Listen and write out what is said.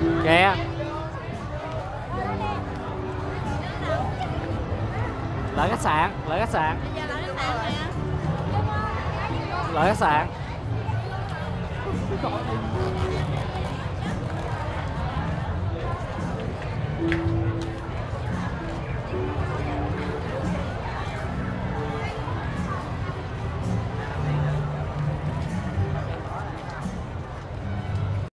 kìa. Lại khách sạn lại khách sạn. Lại khách sạn.